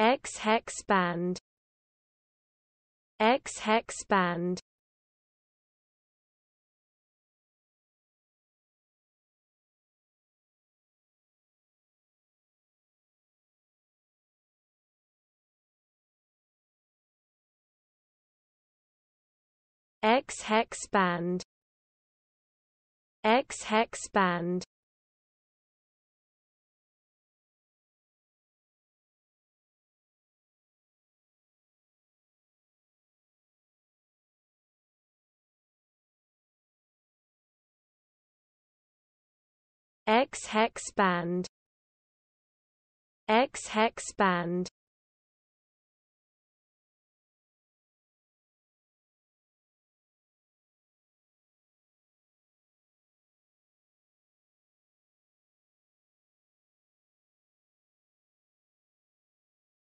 X hex band. X hex band. X hex band. X hex band X hex band. X hex band